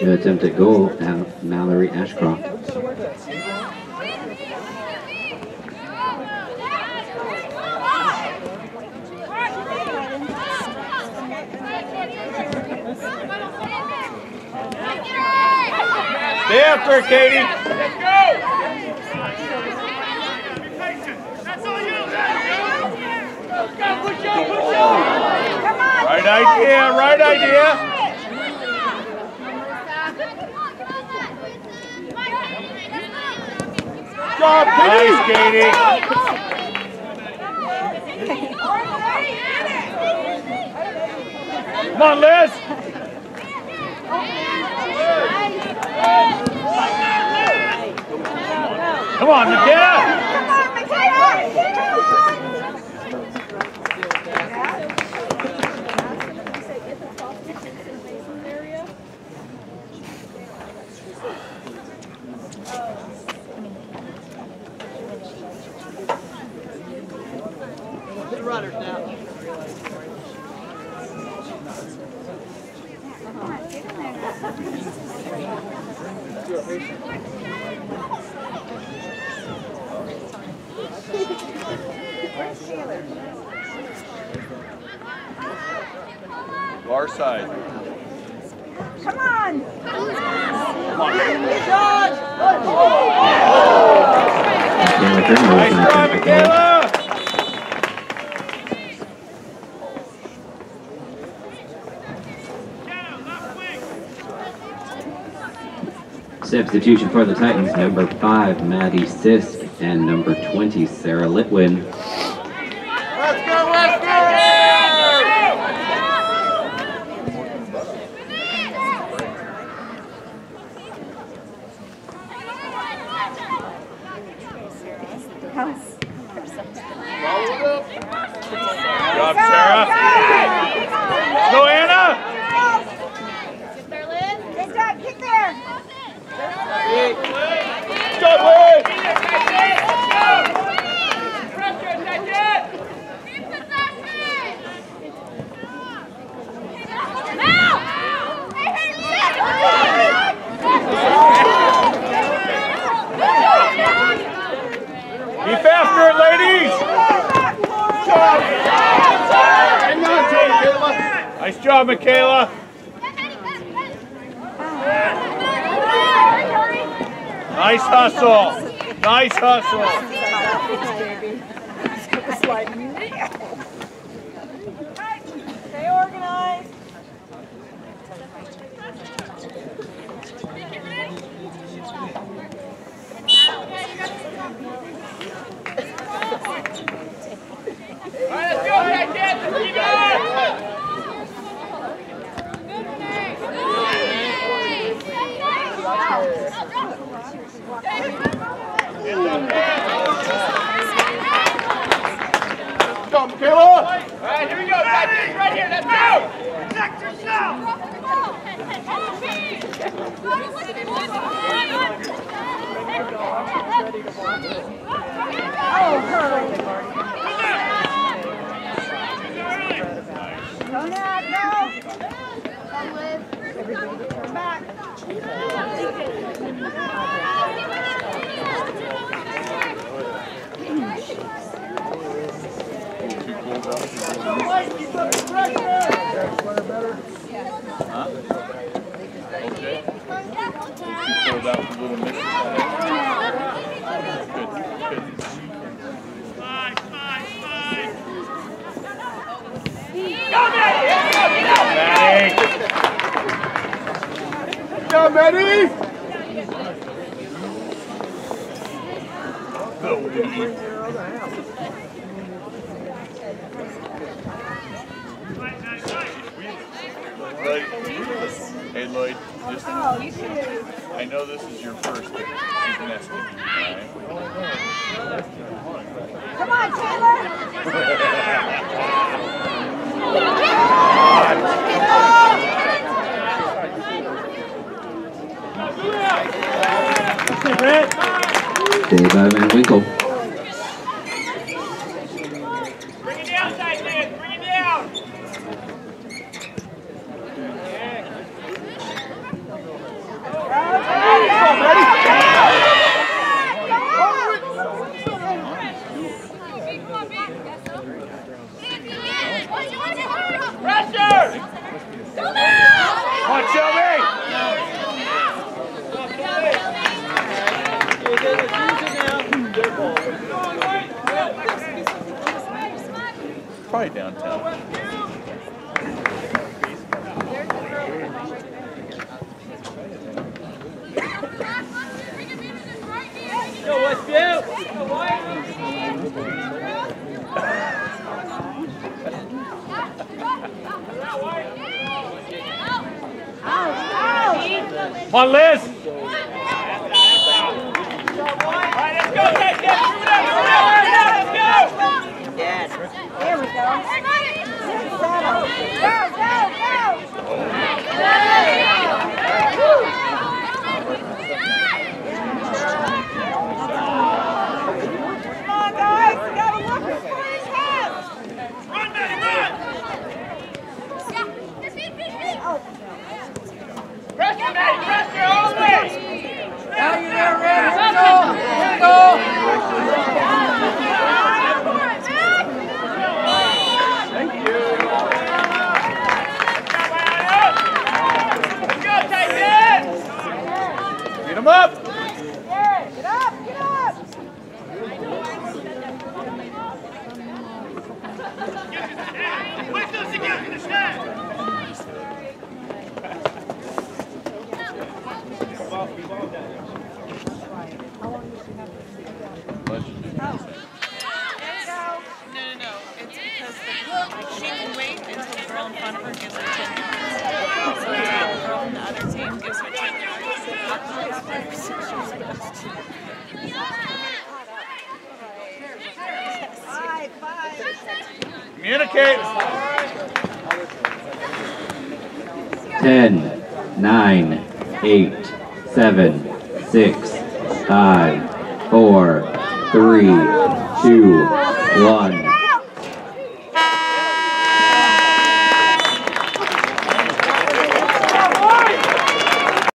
The attempt at goal, Mallory Ashcroft. Stay after Katie. Let's go. Right idea, right idea. Job, Katie. Nice, Katie. Come on, Liz. Come on, McKenna. Far side. Come on! Come on. Nice try, Michaela! Substitution for the Titans, number 5, Maddie Sisk, and number 20, Sarah Litwin. job, Michaela. Nice hustle. Nice hustle. Come, Kayla! All right, here we go. Right, right here, let's go! Protect yourself! Mommy! down, Betty! Lloyd, hey Lloyd, I know this is your first? Come on, Taylor! on, Shelby! Probably downtown. On this. Communicate. Ten, nine, eight, seven, six, five, four, three, two, one.